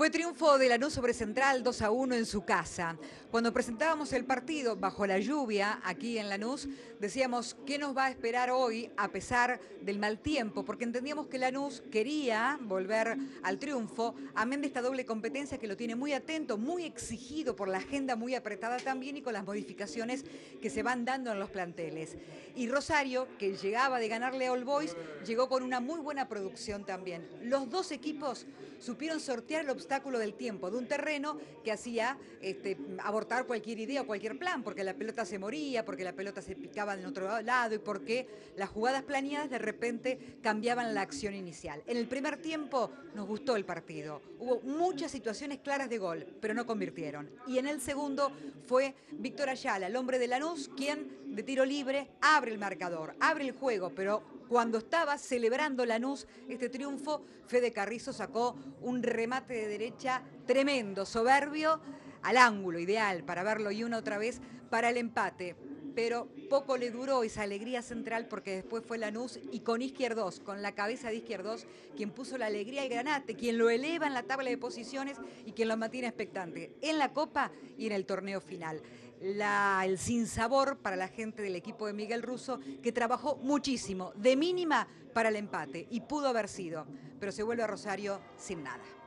Fue triunfo de Lanús sobre Central 2 a 1 en su casa. Cuando presentábamos el partido bajo la lluvia aquí en Lanús, decíamos qué nos va a esperar hoy a pesar del mal tiempo, porque entendíamos que Lanús quería volver al triunfo, amén de esta doble competencia que lo tiene muy atento, muy exigido por la agenda muy apretada también y con las modificaciones que se van dando en los planteles. Y Rosario, que llegaba de ganarle a All Boys, llegó con una muy buena producción también. Los dos equipos supieron sortear el obstáculo del tiempo, de un terreno que hacía este, abortar cualquier idea o cualquier plan, porque la pelota se moría, porque la pelota se picaba en otro lado y porque las jugadas planeadas de repente cambiaban la acción inicial. En el primer tiempo nos gustó el partido, hubo muchas situaciones claras de gol, pero no convirtieron. Y en el segundo fue Víctor Ayala, el hombre de Lanús, quien de tiro libre abre el marcador, abre el juego, pero cuando estaba celebrando Lanús este triunfo, Fede Carrizo sacó un remate de derecha tremendo, soberbio, al ángulo, ideal para verlo y una otra vez para el empate. Pero poco le duró esa alegría central porque después fue Lanús y con Izquierdos, con la cabeza de Izquierdos, quien puso la alegría y granate, quien lo eleva en la tabla de posiciones y quien lo mantiene expectante en la Copa y en el torneo final la, el sinsabor para la gente del equipo de Miguel Russo, que trabajó muchísimo, de mínima para el empate, y pudo haber sido, pero se vuelve a Rosario sin nada.